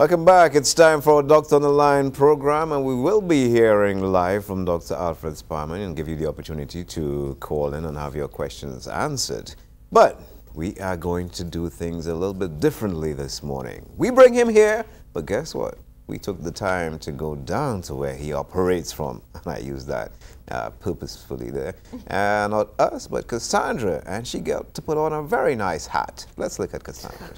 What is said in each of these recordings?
Welcome back. It's time for a Doctor on the Line program, and we will be hearing live from Dr. Alfred Sparman and give you the opportunity to call in and have your questions answered. But we are going to do things a little bit differently this morning. We bring him here, but guess what? We took the time to go down to where he operates from, and I use that uh, purposefully there. And not us, but Cassandra, and she got to put on a very nice hat. Let's look at Cassandra.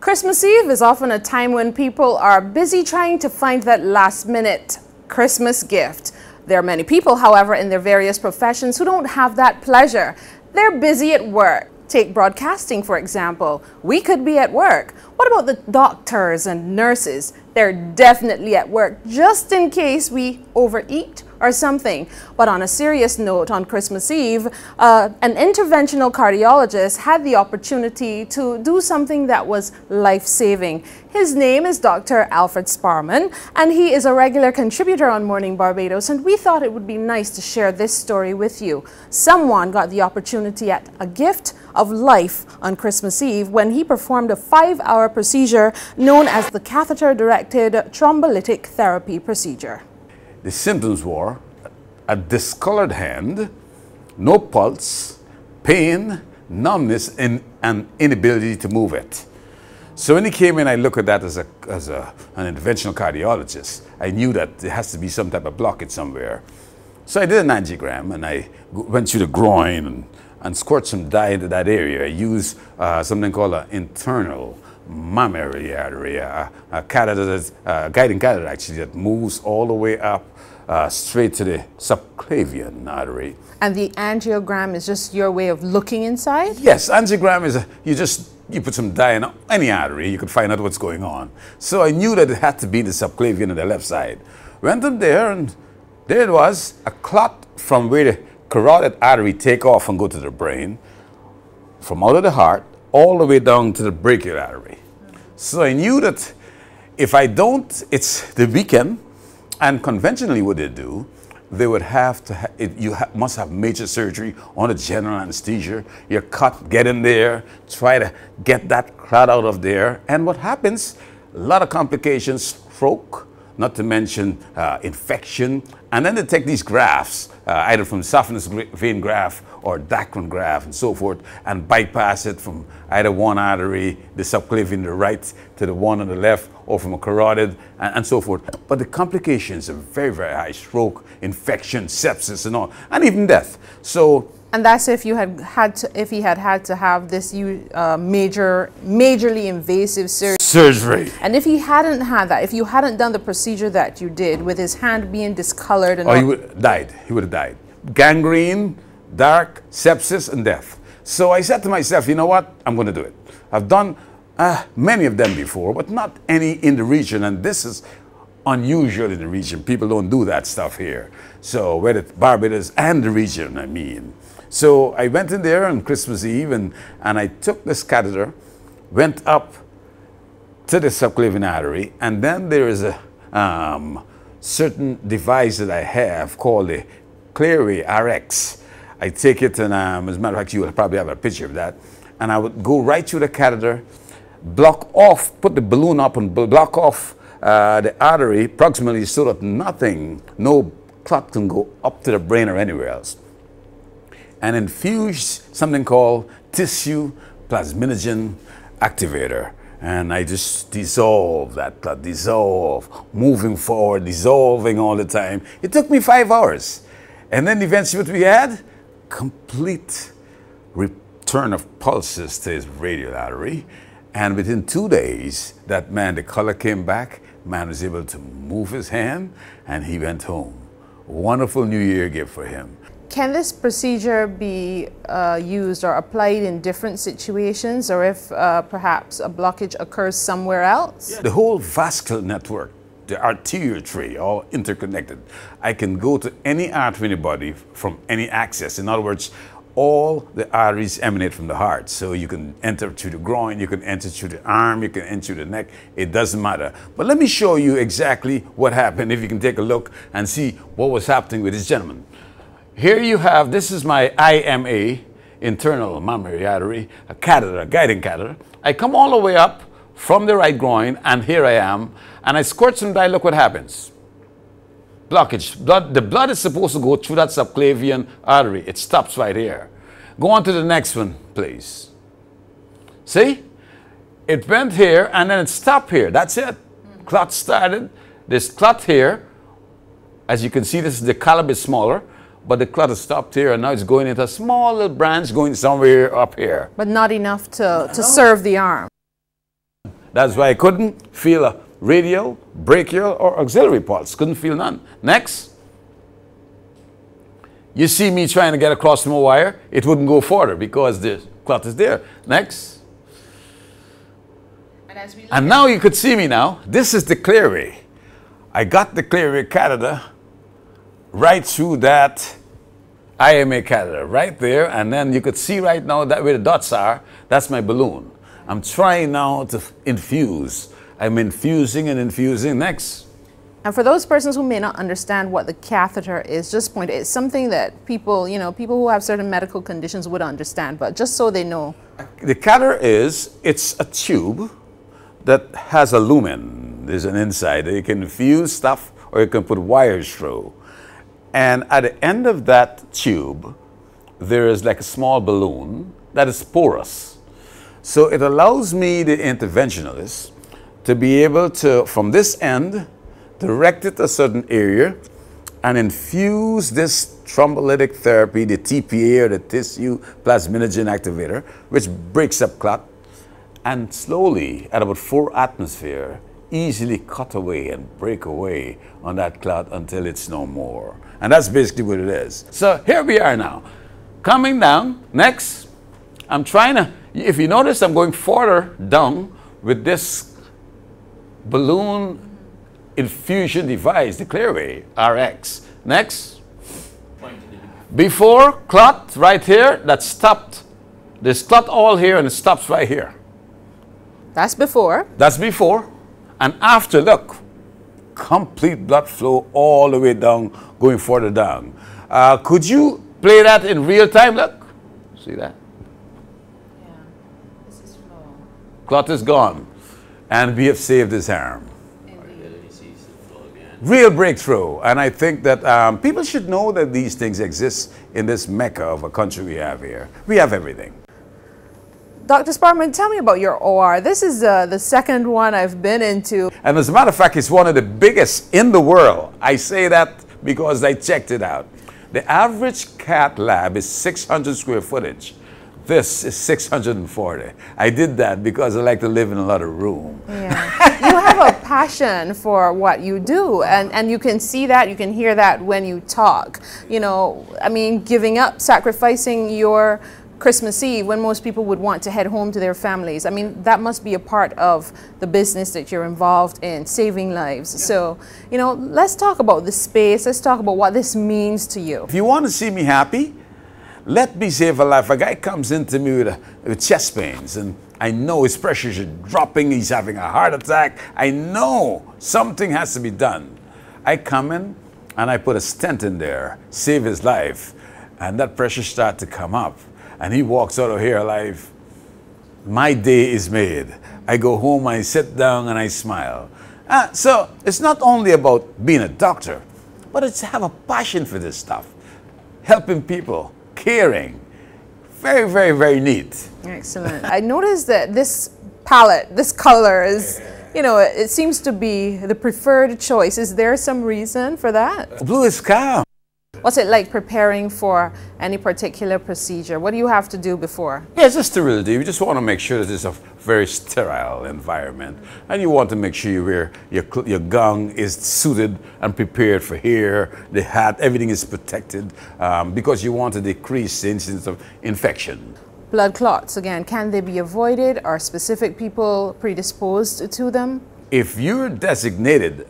Christmas Eve is often a time when people are busy trying to find that last minute Christmas gift. There are many people, however, in their various professions who don't have that pleasure. They're busy at work. Take broadcasting, for example. We could be at work. What about the doctors and nurses? They're definitely at work just in case we overeat or something. But on a serious note, on Christmas Eve, uh, an interventional cardiologist had the opportunity to do something that was life-saving. His name is Dr. Alfred Sparman, and he is a regular contributor on Morning Barbados, and we thought it would be nice to share this story with you. Someone got the opportunity at a gift of life on Christmas Eve when he performed a five-hour procedure known as the catheter-directed thrombolytic therapy procedure. The symptoms were a discolored hand, no pulse, pain, numbness, and an inability to move it. So when he came in, I looked at that as, a, as a, an interventional cardiologist. I knew that there has to be some type of blockage somewhere. So I did an angiogram and I went through the groin and, and squirt some dye into that area. I used uh, something called an internal mammary artery, a, a uh, catheter, a uh, guiding catheter actually, that moves all the way up uh, straight to the subclavian artery. And the angiogram is just your way of looking inside? Yes, angiogram is, a, you just, you put some dye in any artery, you could find out what's going on. So I knew that it had to be the subclavian on the left side. Went up there and there it was, a clot from where the carotid artery take off and go to the brain, from out of the heart, all the way down to the brachial artery. So I knew that if I don't, it's the weekend, and conventionally what they do, they would have to, ha it, you ha must have major surgery on a general anesthesia. You're cut, get in there, try to get that clot out of there. And what happens, a lot of complications, stroke, not to mention uh, infection. And then they take these grafts, uh, either from saphenous vein graft or Dacron graft and so forth, and bypass it from either one artery, the subclavian the right, to the one on the left, or from a carotid, and, and so forth. But the complications are very, very high, stroke, infection, sepsis, and all, and even death. So and that's if you had had to, if he had had to have this uh, major, majorly invasive surgery. Surgery. And if he hadn't had that, if you hadn't done the procedure that you did with his hand being discolored and oh, he would died. He would have died. Gangrene, dark, sepsis, and death. So I said to myself, you know what? I'm going to do it. I've done uh, many of them before, but not any in the region, and this is unusual in the region. People don't do that stuff here. So whether Barbados and the region, I mean. So I went in there on Christmas Eve and, and I took this catheter, went up to the subclavian artery, and then there is a um, certain device that I have called the Clearway RX. I take it and um, as a matter of fact, you will probably have a picture of that. And I would go right through the catheter, block off, put the balloon up and block off uh, the artery proximally so that nothing, no clot can go up to the brain or anywhere else and infused something called tissue plasminogen activator. And I just dissolve that clot, dissolve, moving forward, dissolving all the time. It took me five hours. And then eventually what we had? Complete return of pulses to his radial artery. And within two days, that man, the color came back, man was able to move his hand, and he went home. Wonderful New Year gift for him. Can this procedure be uh, used or applied in different situations or if uh, perhaps a blockage occurs somewhere else? The whole vascular network, the arterial tree, all interconnected. I can go to any artery in the body from any axis. In other words, all the arteries emanate from the heart. So you can enter through the groin, you can enter through the arm, you can enter the neck. It doesn't matter. But let me show you exactly what happened if you can take a look and see what was happening with this gentleman. Here you have, this is my IMA, internal mammary artery, a catheter, a guiding catheter. I come all the way up from the right groin, and here I am, and I squirt some dye, look what happens. Blockage. Blood, the blood is supposed to go through that subclavian artery. It stops right here. Go on to the next one, please. See? It went here and then it stopped here. That's it. Clot started. This clot here, as you can see, this is the caliber is smaller, but the clot has stopped here and now it's going into a small little branch going somewhere up here. But not enough to, to serve the arm. That's why I couldn't feel a radial, brachial, or axillary pulse. Couldn't feel none. Next. You see me trying to get across from a wire, it wouldn't go further because the clot is there. Next. And, and now you could see me now. This is the clearway. I got the clearway catheter right through that IMA catheter right there. And then you could see right now that where the dots are, that's my balloon. I'm trying now to infuse. I'm infusing and infusing. Next. And for those persons who may not understand what the catheter is, just point it's something that people, you know, people who have certain medical conditions would understand, but just so they know. The catheter is, it's a tube that has a lumen. There's an inside. You can infuse stuff or you can put wires through. And at the end of that tube, there is like a small balloon that is porous. So it allows me, the interventionalist, to be able to, from this end, direct it to a certain area and infuse this thrombolytic therapy, the TPA or the tissue plasminogen activator, which breaks up clot, and slowly, at about four atmosphere, easily cut away and break away on that clot until it's no more. And that's basically what it is. So here we are now. Coming down, next, I'm trying to if you notice, I'm going further down with this balloon infusion device, the Clearway RX. Next. Before clot right here that stopped. There's clot all here and it stops right here. That's before. That's before. And after, look, complete blood flow all the way down, going further down. Uh, could you play that in real time? Look, see that? Yeah, this is flow. Clot is gone. And we have saved his arm. Real breakthrough. And I think that um, people should know that these things exist in this mecca of a country we have here. We have everything. Dr. Sparman, tell me about your OR. This is uh, the second one I've been into. And as a matter of fact, it's one of the biggest in the world. I say that because I checked it out. The average cat lab is 600 square footage. This is 640. I did that because I like to live in a lot of room. Yeah. you have a passion for what you do, and, and you can see that, you can hear that when you talk. You know, I mean, giving up, sacrificing your Christmas Eve when most people would want to head home to their families. I mean, that must be a part of the business that you're involved in, saving lives. Yeah. So, you know, let's talk about the space. Let's talk about what this means to you. If you want to see me happy, let me save a life. A guy comes into me with, a, with chest pains and I know his pressures are dropping, he's having a heart attack. I know something has to be done. I come in and I put a stent in there, save his life, and that pressure start to come up. And he walks out of here alive. My day is made. I go home, I sit down, and I smile. Uh, so it's not only about being a doctor, but it's have a passion for this stuff, helping people caring. Very, very, very neat. Excellent. I noticed that this palette, this color is, you know, it seems to be the preferred choice. Is there some reason for that? Blue is calm. What's it like preparing for any particular procedure? What do you have to do before? Yeah, it's just sterility. You just want to make sure that it's a very sterile environment. And you want to make sure you wear, your, your gown is suited and prepared for here, the hat, everything is protected um, because you want to decrease the incidence of infection. Blood clots, again, can they be avoided? Are specific people predisposed to them? If you're designated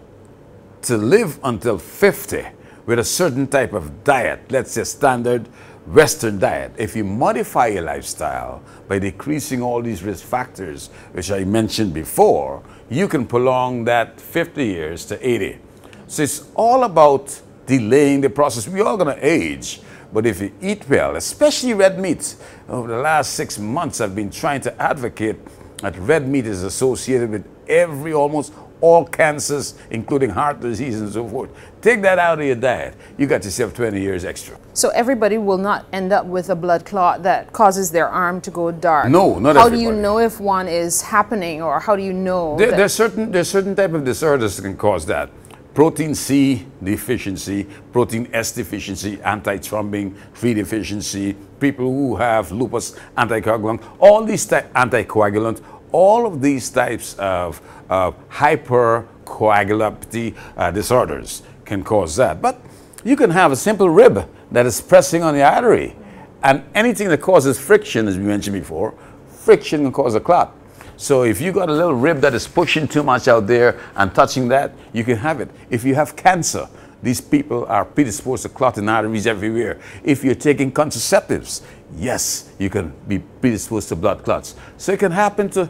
to live until 50, with a certain type of diet, let's say standard Western diet, if you modify your lifestyle by decreasing all these risk factors, which I mentioned before, you can prolong that 50 years to 80. So it's all about delaying the process. We're all going to age, but if you eat well, especially red meat, over the last six months I've been trying to advocate that red meat is associated with every almost all cancers, including heart disease and so forth. Take that out of your diet. You got yourself 20 years extra. So everybody will not end up with a blood clot that causes their arm to go dark. No, not How everybody. do you know if one is happening, or how do you know? There, there's certain there's certain type of disorders that can cause that. Protein C deficiency, protein S deficiency, anti-thrombin 3 deficiency, people who have lupus, anticoagulant, all these anticoagulant, all of these types of, of hypercoagulopathy uh, disorders can cause that. But you can have a simple rib that is pressing on the artery. And anything that causes friction, as we mentioned before, friction can cause a clot. So if you got a little rib that is pushing too much out there and touching that, you can have it. If you have cancer, these people are predisposed to clotting arteries everywhere. If you're taking contraceptives, yes, you can be predisposed to blood clots. So it can happen to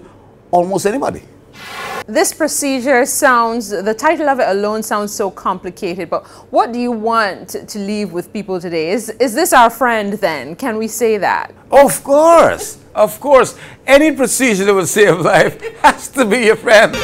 almost anybody. This procedure sounds, the title of it alone sounds so complicated, but what do you want to leave with people today? Is, is this our friend then? Can we say that? Of course, of course. Any procedure that will save life has to be your friend.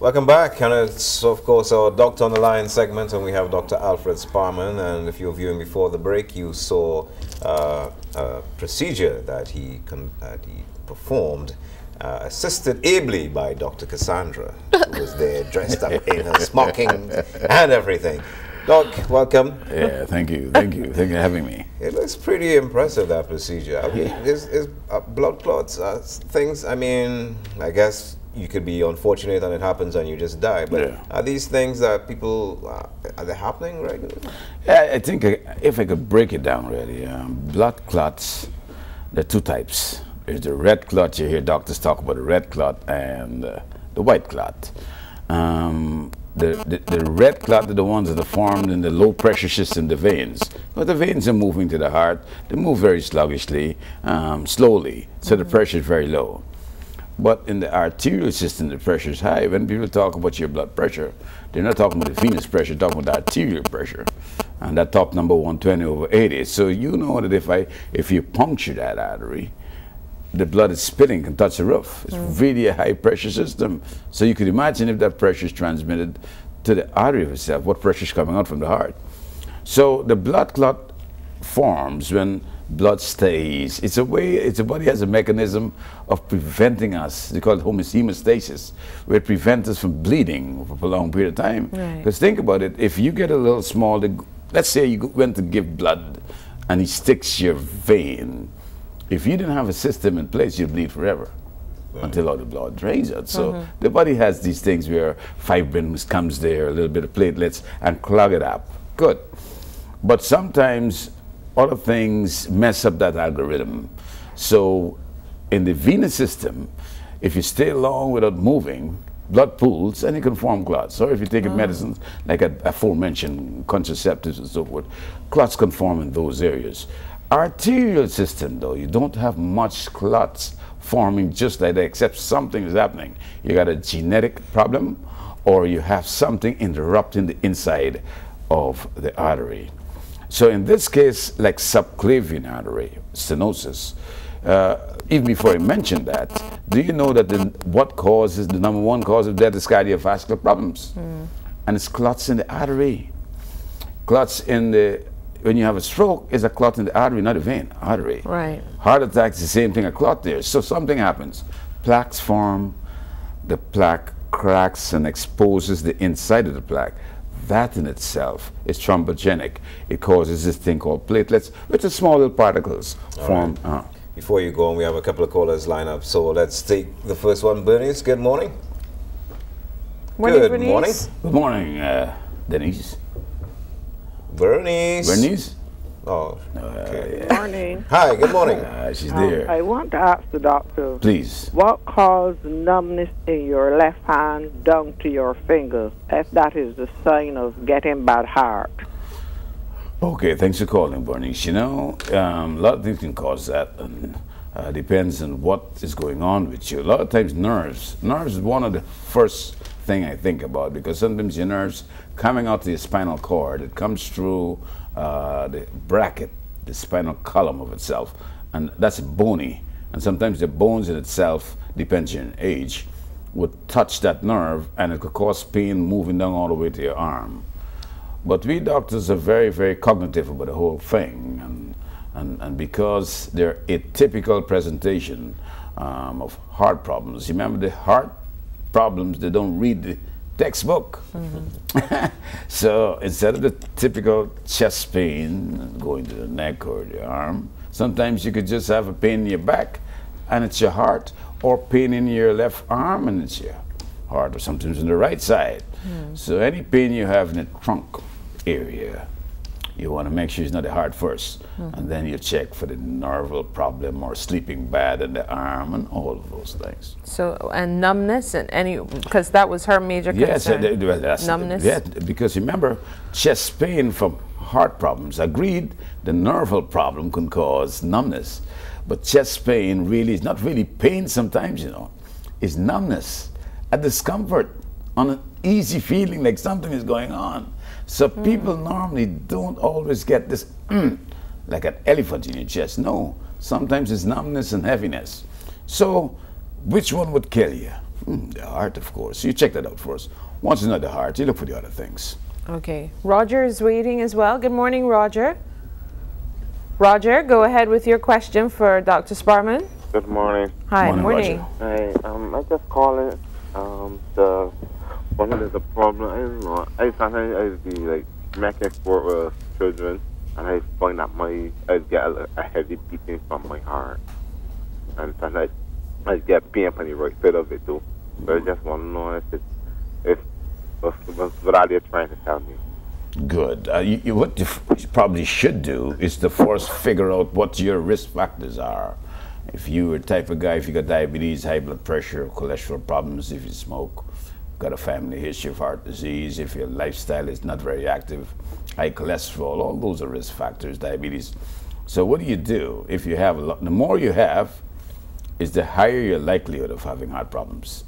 Welcome back, and it's of course our Doctor on the Line segment, and we have Dr. Alfred Sparman. And if you were viewing before the break, you saw uh, a procedure that he con- that he performed, uh, assisted ably by Dr. Cassandra, who was there dressed up in her smoking and everything. Doc, welcome. Yeah, thank you, thank you, thank you for having me. It looks pretty impressive that procedure. I mean, is, is uh, blood clots uh, things? I mean, I guess you could be unfortunate and it happens and you just die. But Yeah. are these things that people uh, are they happening regularly? Yeah, I think uh, if I could break it down really, um, blood clots, there are two types. There's the red clot, you hear doctors talk about the red clot and uh, the white clot. Um, the, the, the red clot are the ones that are formed in the low pressure system, the veins. But the veins are moving to the heart, they move very sluggishly, um, slowly, so the pressure is very low. But in the arterial system, the pressure is high. When people talk about your blood pressure, they're not talking about the venous pressure, they're talking about the arterial pressure. And that top number 120 over 80. So you know that if I if you puncture that artery, the blood is spitting and touch the roof. It's mm. really a high pressure system. So you could imagine if that pressure is transmitted to the artery itself, what pressure is coming out from the heart. So the blood clot forms when blood stays. It's a way, it's the body has a mechanism of preventing us, they call it homeostasis, where it prevents us from bleeding for a prolonged period of time. Right. Because think about it, if you get a little small, the- let's say you go- went to give blood and he sticks your vein, if you didn't have a system in place, you'd bleed forever until all the blood drains out. So uh-huh. the body has these things where fibrin comes there, a little bit of platelets, and clog it up. Good. But sometimes other things mess up that algorithm. So in the venous system, if you stay long without moving, blood pools and you can form clots. Or if you take a oh. medicines like a aforementioned contraceptives and so forth, clots can form in those areas. Arterial system, though, you don't have much clots forming just like that, except something is happening. You got a genetic problem, or you have something interrupting the inside of the artery. So in this case, like subclavian artery stenosis, uh, even before I mentioned that, do you know that the, what causes the number one cause of death is cardiovascular problems, and it's clots in the artery. Clots in the when you have a stroke is a clot in the artery, not a vein, artery. Right. Heart attack is the same thing, a clot there. So something happens. Plaques form, the plaque cracks and exposes the inside of the plaque. That in itself is thrombogenic. It causes this thing called platelets, which are small little particles form. uh, Before you go on, we have a couple of callers lined up. So let's take the first one. Bernice, good morning. Morning, good Bernice. morning. good morning, uh, Denise. Bernice. Bernice? Oh, okay. Morning. Hi, good morning. Uh, she's Um, there. I want to ask the doctor Please. what caused numbness in your left hand down to your fingers, if that is the sign of getting bad heart. Okay, thanks for calling, Bernice. You know, um, a lot of things can cause that, and uh, depends on what is going on with you. A lot of times, nerves. Nerves is one of the first thing I think about because sometimes your nerves coming out to your spinal cord, it comes through uh, the bracket, the spinal column of itself, and that's bony. And sometimes the bones in itself, depends on age, would touch that nerve and it could cause pain moving down all the way to your arm. But we doctors are very, very cognitive about the whole thing. And, and, and because they're a typical presentation um, of heart problems, remember the heart problems, they don't read the textbook. Mm-hmm. so instead of the typical chest pain going to the neck or the arm, sometimes you could just have a pain in your back and it's your heart, or pain in your left arm and it's your heart, or sometimes in the right side. Mm. So any pain you have in the trunk area, you want to make sure it's not the heart 1st mm-hmm. and then you check for the nerval problem or sleeping bad in the arm and all of those things. So and numbness and any because that was her major concern. Yes, numbness. Yeah, because remember, chest pain from heart problems. Agreed, the nerval problem can cause numbness, but chest pain really is not really pain. Sometimes you know, it's numbness, a discomfort, on an easy feeling like something is going on. So mm. people normally don't always get this mm, like an elephant in your chest. No, sometimes it's numbness and heaviness. So which one would kill you? Mm, the heart, of course. You check that out first. Once it's not the heart, you look for the other things. Okay. Roger is waiting as well. Good morning, Roger. Roger, go ahead with your question for Dr. Sparman. Good morning. Hi, morning. morning. Hi, um, I just calling um, the one there's a problem. I don't know. I sometimes I'd be like making sport with children, and I find that my I get a, a heavy beating from my heart, and sometimes I get pain on the right side of it too. So I just want to know if it if what, what are they trying to tell me. Good. Uh, you, you, what you probably should do is to first figure out what your risk factors are. If you are a type of guy, if you got diabetes, high blood pressure, cholesterol problems, if you smoke, got a family history of heart disease, if your lifestyle is not very active, high cholesterol, all those are risk factors, diabetes. So what do you do if you have a lot? The more you have, is the higher your likelihood of having heart problems.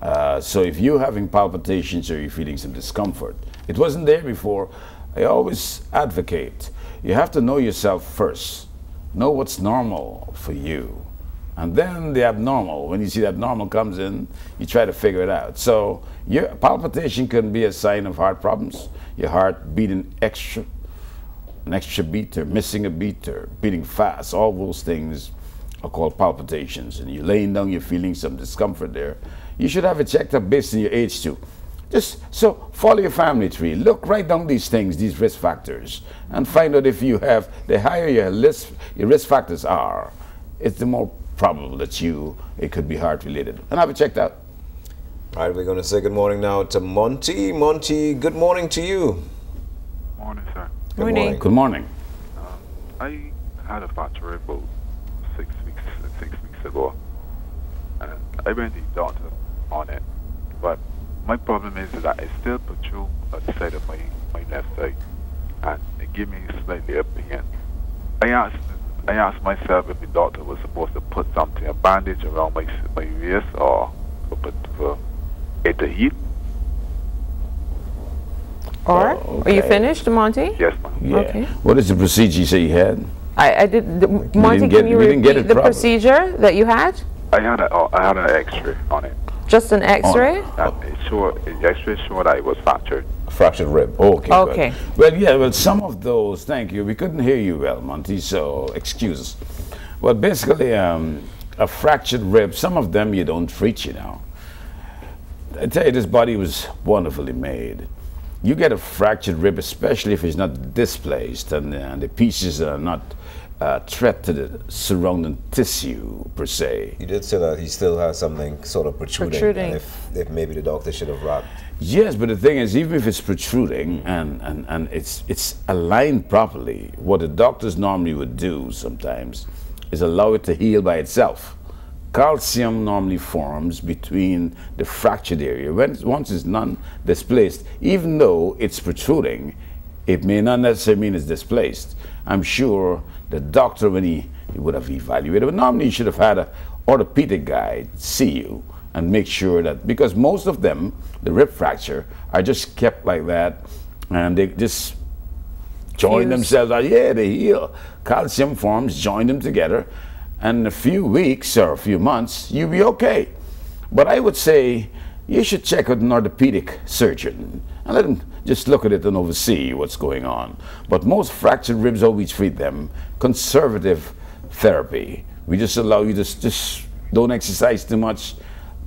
Uh, so if you're having palpitations or you're feeling some discomfort, it wasn't there before. I always advocate you have to know yourself first. Know what's normal for you. And then the abnormal, when you see the abnormal comes in, you try to figure it out. So your palpitation can be a sign of heart problems. Your heart beating extra, an extra beat or missing a beat or beating fast. All those things are called palpitations. And you're laying down, you're feeling some discomfort there. You should have it checked up based on your age too. Just so follow your family tree. Look right down these things, these risk factors, and find out if you have the higher your list, your risk factors are, it's the more probable that you it could be heart related. And have it checked out. All right, we're going to say good morning now to Monty. Monty, good morning to you. Morning, sir. Good morning. morning. Good morning. Um, I had a fracture about six weeks six weeks ago, and I went to the doctor on it. But my problem is that it still protrudes on the side of my, my left side, and it gives me slightly a pain. I asked I asked myself if the doctor was supposed to put something, a bandage around my my wrist, or for, for at the heat. Or oh, okay. are you finished, Monty? Yes, ma'am. Yeah. Okay. What is the procedure you say you had? I, I did. The, Monty, can you repeat the properly. procedure that you had? I had a, oh, I had an X-ray on it. Just an X-ray? Oh. it showed, the X-ray showed I was fractured. Fractured rib. Okay. Okay. Good. Well, yeah. Well, some of those. Thank you. We couldn't hear you well, Monty. So excuse. Well, basically, um, a fractured rib. Some of them you don't treat, you know. I tell you, this body was wonderfully made. You get a fractured rib, especially if it's not displaced and, and the pieces are not uh, threat to the surrounding tissue per se. You did say that he still has something sort of protruding. Protruding. If, if maybe the doctor should have wrapped. Yes, but the thing is, even if it's protruding and, and, and it's, it's aligned properly, what the doctors normally would do sometimes is allow it to heal by itself calcium normally forms between the fractured area. When, once it's non-displaced, even though it's protruding, it may not necessarily mean it's displaced. I'm sure the doctor, when he, he would have evaluated, but normally you should have had an orthopedic guy see you and make sure that, because most of them, the rib fracture, are just kept like that and they just join themselves. out. Yeah, they heal. Calcium forms, join them together, and in a few weeks or a few months, you'll be okay. But I would say you should check with an orthopedic surgeon and let him just look at it and oversee what's going on. But most fractured ribs, how we treat them, conservative therapy. We just allow you to s- just don't exercise too much,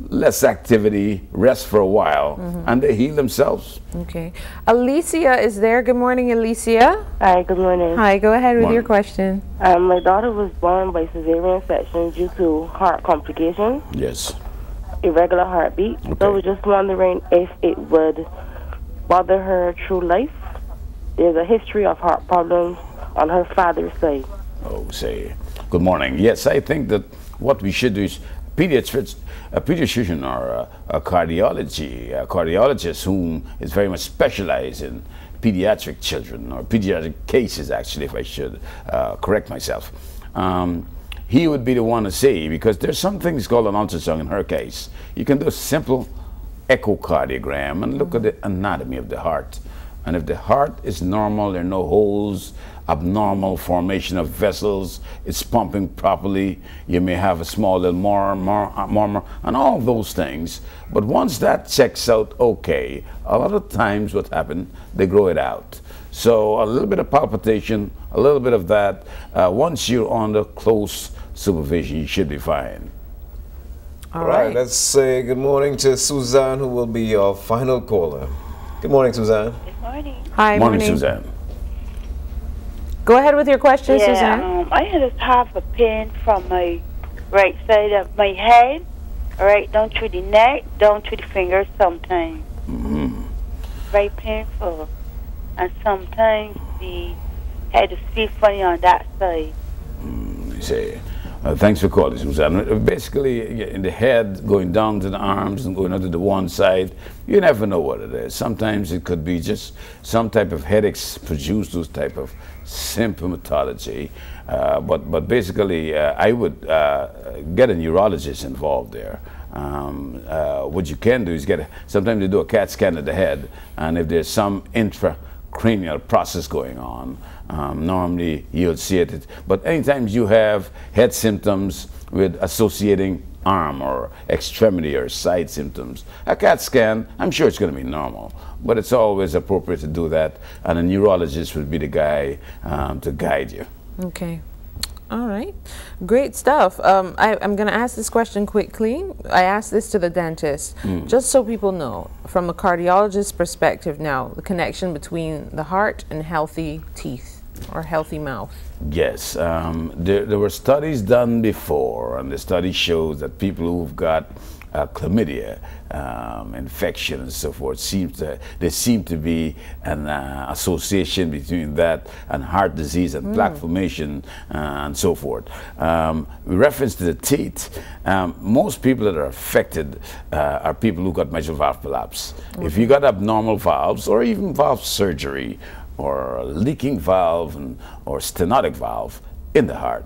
less activity, rest for a while, and they heal themselves. Okay. Alicia is there. Good morning, Alicia. Hi, good morning. Hi, go ahead with your question. Um, my daughter was born by cesarean section due to heart complications, Yes. irregular heartbeat. Okay. So I was just wondering if it would bother her through life. There's a history of heart problems on her father's side. Oh, say, good morning. Yes, I think that what we should do is pediatrics, a pediatrician or a, a cardiology, a cardiologist whom is very much specialized in pediatric children or pediatric cases, actually, if I should uh, correct myself. Um, he would be the one to say because there's some things called an ultrasound in her case. You can do a simple echocardiogram and look at the anatomy of the heart. And if the heart is normal, there are no holes, abnormal formation of vessels, it's pumping properly, you may have a small little murmur, and all those things. But once that checks out okay, a lot of times what happens, they grow it out. So a little bit of palpitation, a little bit of that. Uh, once you're under close supervision, you should be fine. All right. let's say good morning to Suzanne, who will be your final caller. Good morning, Suzanne. Good morning. Hi, Morning, Suzanne. Go ahead with your question, Yeah, Suzanne. um, I just have a pain from my right side of my head, right down through the neck, down through the fingers sometimes. Mm-hmm. Very painful. And sometimes the head is feel funny on that side. You say, uh, thanks for calling, Suzanne. Uh, Basically, in the head, going down to the arms and going onto the one side, you never know what it is. Sometimes it could be just some type of headaches produce those type of symptomatology. Uh, but, but basically, uh, I would uh, get a neurologist involved there. Um, uh, what you can do is get a, sometimes they do a CAT scan of the head, and if there's some intracranial process going on, um, normally you'll see it. But anytime you have head symptoms with associating arm or extremity or side symptoms, a CAT scan, I'm sure it's going to be normal. But it's always appropriate to do that, and a neurologist would be the guy um, to guide you. Okay. All right. Great stuff. Um, I, I'm going to ask this question quickly. I asked this to the dentist, just so people know, from a cardiologist's perspective now, the connection between the heart and healthy teeth or healthy mouth. Yes, um, there, there were studies done before, and the study shows that people who've got uh, chlamydia um, infection and so forth seems to there seem to be an uh, association between that and heart disease and plaque formation uh, and so forth. Um, with reference to the teeth, um, most people that are affected uh, are people who got mitral valve collapse. If you got abnormal valves or even valve surgery or a leaking valve and, or stenotic valve in the heart,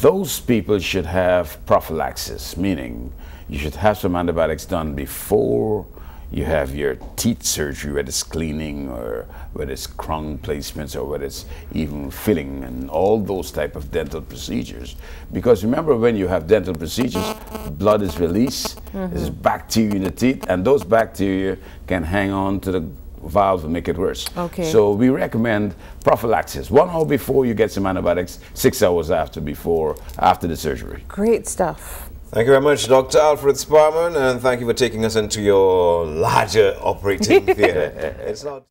those people should have prophylaxis, meaning you should have some antibiotics done before you have your teeth surgery, whether it's cleaning or whether it's crown placements or whether it's even filling and all those type of dental procedures. Because remember when you have dental procedures, blood is released, there's mm-hmm. bacteria in the teeth, and those bacteria can hang on to the valve and make it worse. Okay. So we recommend prophylaxis. One hour before you get some antibiotics, six hours after before after the surgery. Great stuff. Thank you very much, Dr. Alfred Sparman, and thank you for taking us into your larger operating theater. It's not.